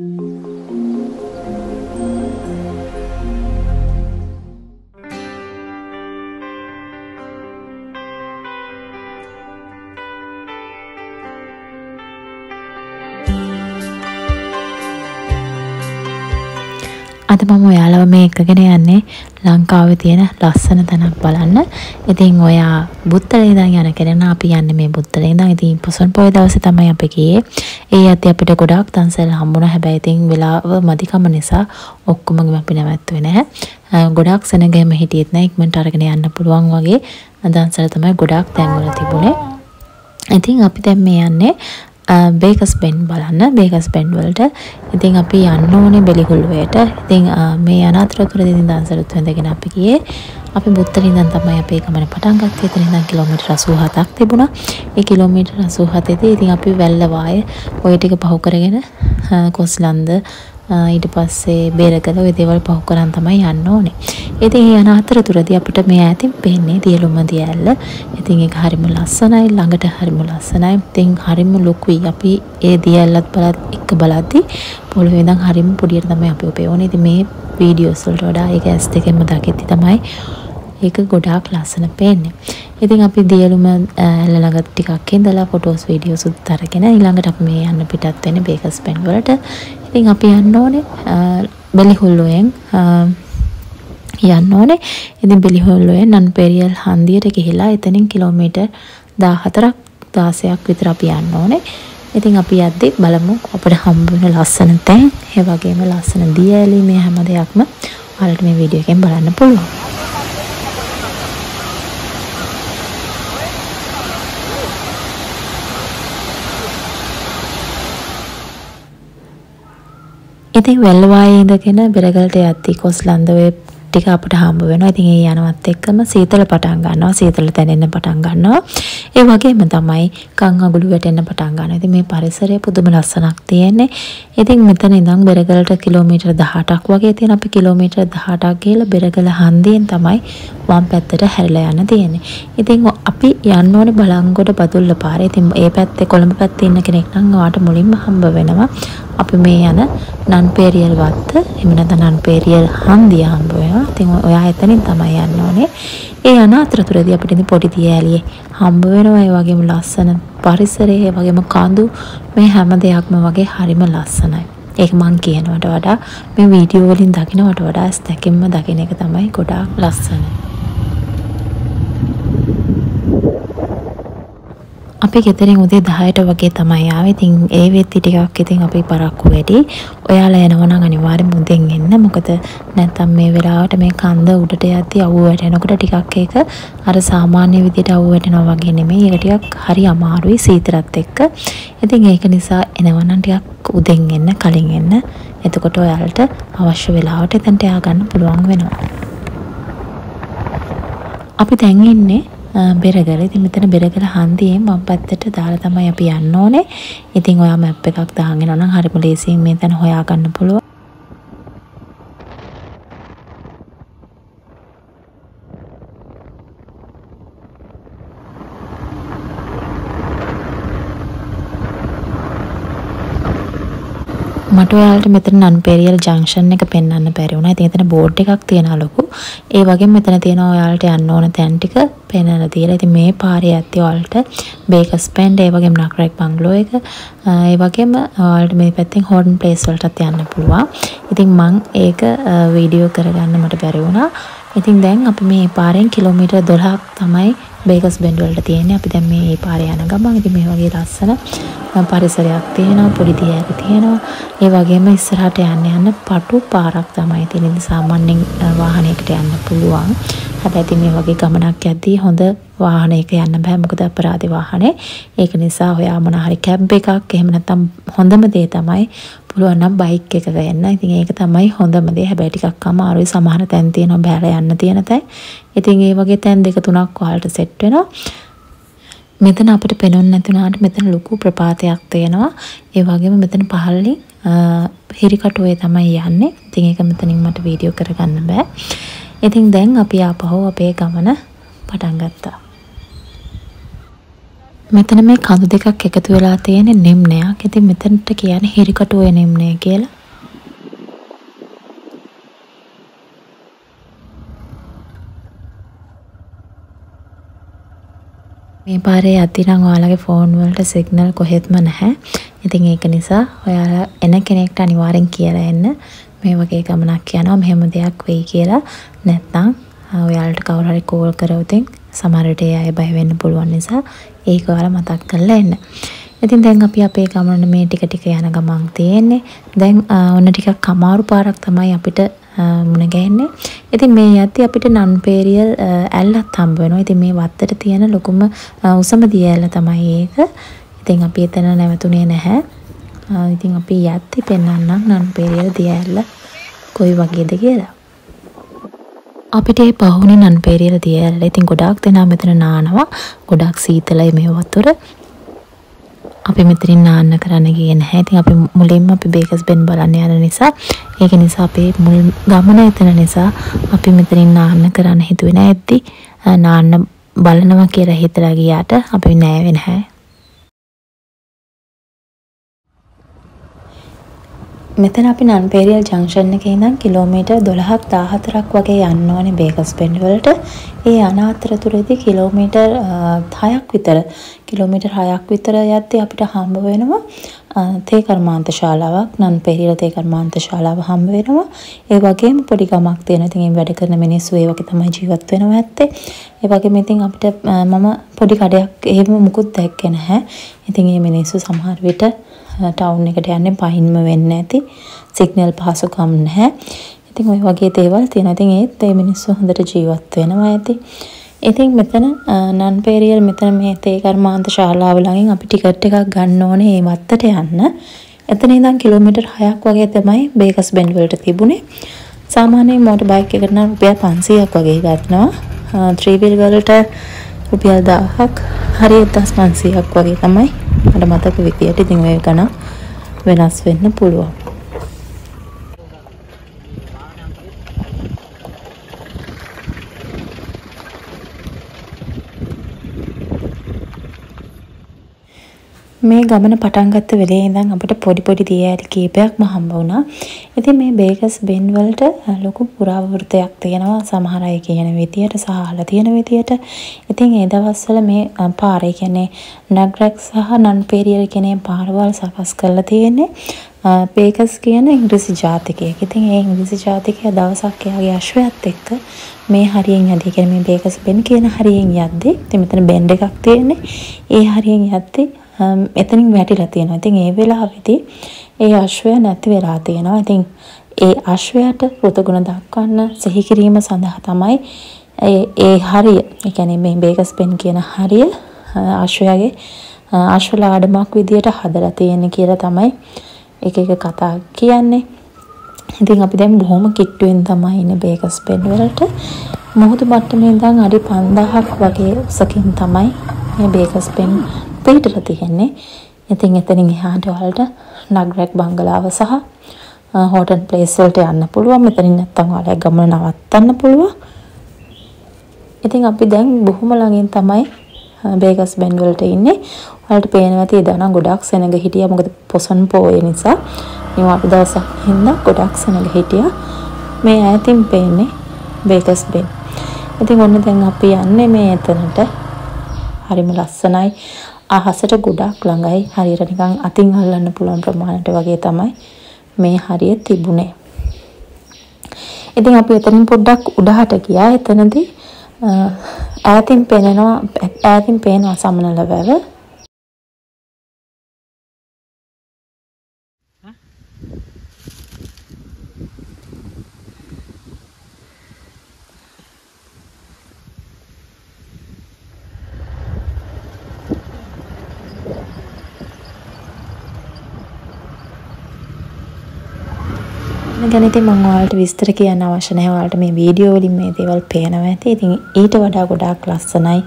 Mm-hmm. අද මම ඔයාලව මේ එකගෙන යන්නේ ලංකාවේ තියෙන ලස්සන තැනක් බලන්න. ඉතින් ඔයා බුත්තලේ ඉඳන් යන කෙනා අපි යන්නේ මේ බුත්තලේ ඉඳන්. ඉතින් පොසොන් පොය දවසේ තමයි අපි ගියේ. ඒ යද්දි අපිට ගොඩාක් තන්සල් හම්බුණා. හැබැයි ඉතින් වෙලාව මදිකම නිසා ඔක්කොම අපි නැවැත්තුවේ නැහැ. ගොඩාක් සෙනගෙම හිටියෙත් නැහැ. ඉක්මනට අරගෙන යන්න පුළුවන් වගේ දන්සල් තමයි ගොඩාක් තැන්වල තිබුණේ. ඉතින් අපි දැන් මේ යන්නේ බේකස් බෙන් බලන්න. බේකස් බෙන් වලට. ඉතින් අපි යන්න ඕනේ බෙලිහුල්ුවයට ඉතින් මේ අනතුරතුරදී ඉතින් දන්සලුත් වැඳගෙන අපි ගියේ. අපි බුත්තල ඉඳන් තමයි අපේ ගමන පටන් ගත්තේ. එතන ඉඳන් කිලෝමීටර් 87ක් තිබුණා. ඒ කිලෝමීටර් 87 දී ඉතින් අපි වැල්ලවාය ওই ටික පහු කරගෙන කොස්ලන්ද ඊට පස්සේ බේරගල ඔය දේවල් පහු කරන් තමයි යන්න ඕනේ. ඉතින් ඒ යන අතරතුරදී අපිට මේ ඈතින් පේන්නේ දියලුම දියැල්ල. ඉතින් ඒක හරිම ලස්සනයි ළඟට හරිම ලස්සනයි. ඉතින් හරිම ලොකුයි. අපි ඒ දියැල්ලත් බලත් එක්ක බලද්දි පොළොවේ ඉඳන් හරිම පොඩියට තමයි අපි ඔපේ ඕනේ. ඉතින් මේ වීඩියෝස් වලට වඩා ඒක ඇස් දෙකෙන්ම දකිද්දි තමයි ඒක ගොඩාක් ලස්සන පේන්නේ. ඉතින් අපි දියලුම ඇල්ල ළඟ ටිකක් ඉඳලා ෆොටෝස් වීඩියෝස් උත් අරගෙන ඊළඟට අපි මේ යන්න පිටත් වෙන්නේ බේකස් පෙන් වලට. ඉතින් අපි යන්න ඕනේ බෙලිහුල්ලුවෙන් යන්න ඕනේ. ඉතින් බෙලිහුල්ලුවෙන් නන්පෙරියල් හන්දියට ගිහිලා එතනින් කිලෝමීටර් 14ක් 16ක් විතර අපි යන්න ඕනේ. ඉතින් අපි යද්දි බලමු අපිට හම්බ වෙන ලස්සන තැන්, ඒ වගේම ලස්සන දියඇලි මේ හැම දෙයක්ම ඔයාලට මේ වීඩියෝ එකෙන් බලන්න පුළුවන්. ඉතින් වැල්ලවායේ ඉඳගෙන බෙරගලට යද්දි කොස්ලන්ද ඔය ටික අපිට හම්බ වෙනවා. ඉතින් ඒ යනවත් එක්කම සීතල පටන් ගන්නවා. සීතල දැනෙන්න පටන් ගන්නවා. ඒ වගේම තමයි කන් අගුළු වැටෙන්න පටන් ගන්නවා. ඉතින් මේ පරිසරය පුදුම ලස්සනක් තියෙන්නේ. ඉතින් මෙතන ඉඳන් බෙරගලට කිලෝමීටර් 18ක් වගේ තියෙන අපි කිලෝමීටර් 18ක් ගිහලා බෙරගල හන්දියෙන් තමයි වම් පැත්තට හැරිලා යන්න තියෙන්නේ. ඉතින් අපි යන්න ඕනේ බලංගොඩ බදුල්ල පාරේ. ඉතින් ඒ පැත්තේ කොළඹ පැත්තේ ඉන්න කෙනෙක් නම් ඔයාට මුලින්ම හම්බ වෙනවා. අපි මේ යන නන්පේරියල් වත්ත එහෙම නැත්නම් නන්පේරියල් හන්දිය හම්බ වෙනවා. ඉතින් ඔයා එතනින් තමයි යන්න ඕනේ. ඒ යන අතරතුරදී අපිට ඉතින් පොඩි දියඇලියේ හම්බ වෙනවා. ඒ වගේම ලස්සන පරිසරය, ඒ වගේම කඳු මේ හැම දෙයක්ම වගේ හරිම ලස්සනයි. ඒක මං කියනවට වඩා මේ වීඩියෝ වලින් දකින්නවට වඩා ඇස් දෙකින්ම දකින්න එක තමයි ගොඩාක් ලස්සන. අපි ගෙදරින් උදේ 10ට වගේ තමයි ආවේ. ඉතින් ඒ වෙද්දි ටිකක් ඉතින් අපි පරක්කු වැඩි. ඔයාලා එනවා නම් අනිවාර්යෙන්ම උදෙන් එන්න. මොකද නැත්තම් මේ වෙලාවට මේ කන්ද උඩට යද්දි අවුව වැටෙනකොට ටිකක් ඒක අර සාමාන්‍ය විදිහට අවුව වැටෙනවා වගේ නෙමෙයි. ඒක ටිකක් හරි අමාරුයි සීතලත් එක්ක. ඉතින් ඒක නිසා එනවා නම් ටිකක් උදෙන් එන්න කලින් එන්න. එතකොට ඔයාලට අවශ්‍ය වෙලාවට එතනට යා ගන්න පුළුවන් වෙනවා. අපි දැන් ඉන්නේ බෙරගල ඉතින් මෙතන බෙරගල හන්දියෙන් වම් පැත්තට දාලා තමයි අපි යන්න ඕනේ. ඉතින් ඔයා මැප් එකක් දාගෙන යනවා නම් හරිම ලේසියෙන් මේ තැන හොයා ගන්න පුළුවන්. මට ඔයාලට මෙතන නන්පෙරියල් ජංක්ෂන් එක පෙන්වන්න බැරි වුණා. ඉතින් එතන බෝඩ් එකක් තියෙනවා ලොකු. ඒ වගේම මෙතන තියෙනවා ඔයාලට යන්න ඕන තැන් ටික පෙන්වලා තියලා. ඉතින් මේ පාරේ යද්දී ඔයාලට බේකස් පෙන්ඩ් ඒ වගේම නක්රෙක් බංගලෝ එක ඒ වගේම ඔයාලට මේ පැත්තෙන් හෝඩන් ප්ලේස් වලටත් යන්න පුළුවන්. ඉතින් මං ඒක වීඩියෝ කරගන්න මට බැරි වුණා. ඉතින් දැන් අපි මේ පාරෙන් කිලෝමීටර් 12ක් තමයි බේකස් බෙන්ඩ් වලට තියෙන්නේ. අපි දැන් මේ පාරේ යන ගමන් ඉතින් මේ වගේ ලස්සන පරිසරයක් තියෙනවා, පොඩි දියැලි තියෙනවා. ඒ වගේම ඉස්සරහට යන්න යන්න පටු පාරක් තමයි තියෙන. ඉතින් සාමාන්‍යයෙන් වාහනයකට යන්න පුළුවන්. හැබැයි ඉතින් මේ වගේ ගමනක් යද්දී හොඳ වාහනයක යන්න බෑ මොකද අපරාධ වාහනේ. ඒක නිසා ඔයා මොන හරි කැබ් එකක් එහෙම නැත්නම් හොඳම දේ තමයි පුළුවන් නම් බයික් එකක යන්න. ඉතින් ඒක තමයි හොඳම දේ. හැබැයි ටිකක් අමාරුයි. සමහර තැන් තියෙනවා බෑලා යන්න තියෙන තැන්. ඉතින් ඒ වගේ තැන් දෙක තුනක් ඔයාලට සෙට් වෙනවා. මෙතන අපිට පෙනුන්නේ නැතුණාට මෙතන ලොකු ප්‍රපාතයක් තියෙනවා. ඒ වගේම මෙතන පහළින් හිරිකටුවේ තමයි යන්නේ. ඉතින් ඒක මෙතනින් මට වීඩියෝ කරගන්න බෑ. ඉතින් දැන් අපි ආපහු අපේ ගමන පටන් ගත්තා. මෙතන මේ කඳු දෙකක් එකතු වෙලා තියෙන නිම්නයක්. ඉතින් මෙතනට කියන්නේ හිරිකටුවේ නිම්නය කියලා. මේ පාරේ යද්දි නම් ඔයාලගේ ෆෝන් වලට සිග්නල් කොහෙත්ම නැහැ. ඉතින් ඒක නිසා ඔයාලා එන කෙනෙක්ට අනිවාර්යෙන් කියලා එන්න මේ වගේ ගමනක් යනවා මෙහෙම දෙයක් වෙයි කියලා. නැත්නම් ඔයාලට කවුරු හරි කෝල් කරවතින් සමහර විට ඒ අය බය වෙන්න පුළුවන් නිසා ඒක ඔයාලා මතක් කරලා එන්න. ඉතින් දැන් අපි අපේ ගමන මේ ටික ටික යන ගමන් තියෙන්නේ. දැන් ඔන්න ටිකක් අමාරු පාරක් තමයි අපිට මුණ ගැහෙන්නේ. ඉතින් මේ යද්දි අපිට නන්පේරියල් ඇල්ලත් හම්බ වෙනවා. ඉතින් මේ වත්තට තියෙන ලොකුම උසම දිය ඇල්ල තමයි ඒක. ඉතින් අපි එතන නැවතුනේ නැහැ. ඉතින් අපි යද්දි පෙන්වන්නම් නන්පේරියල් දිය ඇල්ල කොයි වගේද කියලා. අපිට ඒ පහුනේ නන්පේරියල දිය ඇල්ල. ඉතින් ගොඩාක් දෙනා මෙතන නානවා. ගොඩාක් සීතලයි මේ වතුර. අපි මෙතනින් නාන්න කරන්න ගියේ නැහැ. ඉතින් අපි මුලින්ම අපි බේකස් බෙන් බලන්න යන නිසා ඒක නිසා අපේ මුල් ගමන එතන නිසා අපි මෙතනින් නාන්න කරන්න හිතුවේ නැද්දි නාන්න බලනවා කියලා හිතලා ගියාට අපි නෑවේ නැහැ. මෙතන අපි නන්පේරියල් ජංක්ෂන් එකේ ඉඳන් කිලෝමීටර් 12ක් 14ක් වගේ යන්න ඕනේ බේකස් බෙන්ඩ් වලට. ඒ යන අතරතුරේදී කිලෝමීටර් 6ක් විතර කිලෝමීටර් 6ක් විතර යද්දී අපිට හම්බ වෙනවා තේ කර්මාන්ත ශාලාවක් නන්පේරියල් තේ කර්මාන්ත ශාලාව හම්බ වෙනවා. ඒ වගේම පොඩි ගමක් තියෙනවා. ඉතින් ඒ වැඩ කරන මිනිස්සු ඒ වගේ තමයි ජීවත් වෙනවා ඇත්තේ. ඒ වගේම ඉතින් අපිට මම පොඩි කඩයක් එහෙම මුකුත් දැක්කේ නැහැ. ඉතින් මේ මිනිස්සු සමහර විට ටවුන් එකට යන්නේ පහින්ම වෙන්න ඇති සිග්නල් පහසුකම් නැහැ. ඉතින් ওই වගේ දේවල් තියෙනවා. ඉතින් ඒත් ඒ මිනිස්සු හොඳට ජීවත් වෙනවා ඇති. ඉතින් මෙතන නන්පේරියල් මෙතන මේ තේ කර්මාන්ත ශාලාව ළඟින් අපි ටිකට් එකක් ගන්න ඕනේ මේ වත්තට යන්න. එතන ඉඳන් කිලෝමීටර් 6ක් වගේ තමයි බේකස් බෙන්ඩ් වලට තිබුණේ. සාමාන්‍යයෙන් මෝටර් බයික් එකට නම් රුපියල් 500ක් වගේ ගන්නවා. 3 wheel වලට රුපියල් 1000ක් හරි 1500ක් වගේ තමයි මට මතක විදියට ඉතින් ඔය ගණන් වෙනස් වෙන්න පුළුවන්. මේ ගමන පටන් ගත්ත වෙලේ ඉඳන් අපිට පොඩි පොඩි දිය ඇලි කීපයක්ම හම්බ වුණා. ඉතින් මේ බේකස් බෙන් වලට ලොකු පුරාවෘතයක් තියෙනවා සමහර අය කියන විදියට සහ අහලා තියෙන විදියට. ඉතින් ඒ දවස්වල මේ පාර ඒ කියන්නේ නග්රැක් සහ නන්පේරියල් කියන පාරවල් සකස් කරලා තියෙන්නේ බේකස් කියන ඉංග්‍රීසි ජාතිකයෙක්. ඉතින් ඒ ඉංග්‍රීසි ජාතිකයා දවසක් එයාගේ අශ්වයාත් එක්ක මේ හරියෙන් යද්දි කියන්නේ මේ බේකස් බෙන් කියන හරියෙන් යද්දි ඉතින් මෙතන බෙන්ඩ් එකක් තියෙන්නේ. ඒ හරියෙන් යද්දි එතනින් වැටිලා තියෙනවා. ඉතින් ඒ වෙලාවේදී ඒ අශ්වය නැති වෙලා තියෙනවා. ඉතින් ඒ අශ්වයාට කෘතගුණ දක්වන්න සිහි කිරීම සඳහා තමයි ඒ ඒ හරිය, ඒ කියන්නේ මේ බේකස් පෙන් කියන හරිය අශ්වයාගේ අශ්ව ලාඩමක් විදියට හදලා තියෙන්නේ කියලා තමයි එක එක කතා කියන්නේ. ඉතින් අපි දැන් බොහොම කිට්ටුවෙන් තමයි ඉන්නේ බේකස් පෙන් වලට. මුහුදු මට්ටමේ ඉඳන් අඩි 5000ක් වගේ උසකින් තමයි මේ බේකස් පෙන් පිහිටලා තියෙන්නේ. ඉතින් එතනින් එහාට ඔයාලට නගරැක් බංගලාව සහ හෝටල් ප්ලේස් වලට යන්න පුළුවන්. මෙතනින් නැත්තම් ඔයාලා ගමන නවත්තන්න පුළුවන්. ඉතින් අපි දැන් බොහොම ළඟින් තමයි බේගස් බෙන්ඩ් වලට ඉන්නේ. ඔයාලට පේනවා ඇති එදා නම් ගොඩක් සෙනග හිටියා. මොකද පොසොන් පෝය නිසා. මේ අපි දවසක් හින්දා ගොඩක් සෙනග හිටියා. මේ ඈතින් පේන්නේ බේගස් බෙන්ඩ්. ඉතින් ඔන්න දැන් අපි යන්නේ මේ එතනට. හරිම ලස්සනයි. අහසට ගොඩක් ළඟයි හරියට නිකන් අතින් අල්ලන්න පුළුවන් ප්‍රමාණයට වගේ තමයි මේ හරිය තිබුණේ. ඉතින් අපි එතනින් පොඩ්ඩක් උඩහට ගියා. එතනදී ඈතින් පේනවා ඈතින් පේනවා සමනල වැව. ගැන ඉතින් මම ඔයාලට විස්තර කියන්න අවශ්‍ය නැහැ. ඔයාලට මේ වීඩියෝ වලින් මේ දේවල් පේනවා ඇති. ඉතින් ඊට වඩා ගොඩාක් ලස්සනයි.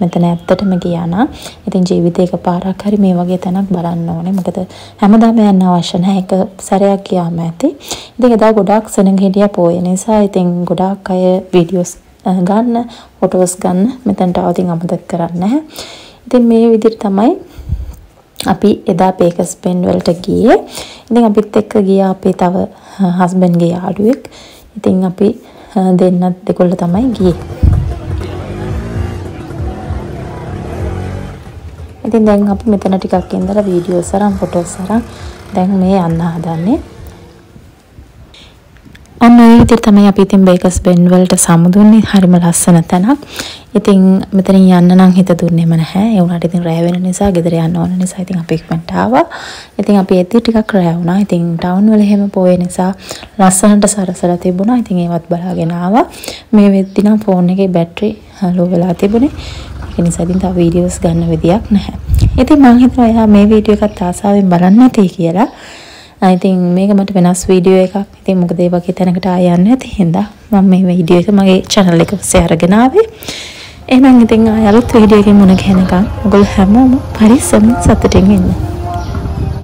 මෙතන ඇත්තටම ගියා නම් ඉතින් ජීවිතේ එකපාරක් හරි මේ වගේ තැනක් බලන්න ඕනේ. මොකද හැමදාම යන්න අවශ්‍ය නැහැ. එක සැරයක් ගියාම ඇති. ඉතින් එදා ගොඩාක් සෙනඟ හිටියා පොය නිසා ඉතින් ගොඩාක් අය වීඩියෝස් ගන්න, ෆොටෝස් ගන්න මෙතනට ආවතින් අමතක කරන්නේ නැහැ. ඉතින් මේ විදිහට තමයි අපි එදා පේකස් පෙන් වලට ගියේ. ඉතින් අපිත් එක්ක ගියා අපේ තව හස්බන්ඩ්ගේ යාළුවෙක්. ඉතින් අපි දෙන්නත් දෙකොල්ල තමයි ගියේ. ඉතින් දැන් අපි මෙතන ටිකක් ඉඳලා වීඩියෝස් අරන් ෆොටෝස් අරන් දැන් මේ යන්න හදන්නේ. අන්න ඒ විදිහට තමයි අපි ඉතින් බේකස් බෙන් වලට සමුදුන්නේ හරිම ලස්සන තැනක්. ඉතින් මෙතනින් යන්න නම් හිත දුන්නේම නැහැ. ඒ වුණාට ඉතින් රැ වෙන නිසා ගෙදර යන්න ඕන නිසා ඉතින් අපි ඉක්මනට ආවා. ඉතින් අපි එද්දි ටිකක් රැ වුණා. ඉතින් ටවුන් වල එහෙම පොයේ නිසා ලස්සනට සරසලා තිබුණා. ඉතින් ඒවත් බලාගෙන ආවා. මේ වෙද්දි නම් ෆෝන් එකේ බැටරි ලෝ වෙලා තිබුණේ. ඒක නිසා ඉතින් තව වීඩියෝස් ගන්න විදියක් නැහැ. ඉතින් මම හිතනවා එයා මේ වීඩියෝ එකත් ආසාවෙන් බලන්න නැති කියලා. ඉතින් මේක මට වෙනස් වීඩියෝ එකක්. ඉතින් මොකද ඒ වගේ තැනකට ආය යන්නේ නැති හින්දා මම මේ වීඩියෝ එක මගේ channel එක ඔස්සේ අරගෙන ආවේ. එහෙනම් ඉතින් ආය අලුත් වීඩියෝ එකකින් මුණ ගැහෙනකම් ඔයගොල්ලෝ හැමෝම පරිස්සමින් සතුටින් ඉන්න.